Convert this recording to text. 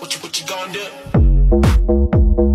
What you, what you gonna do?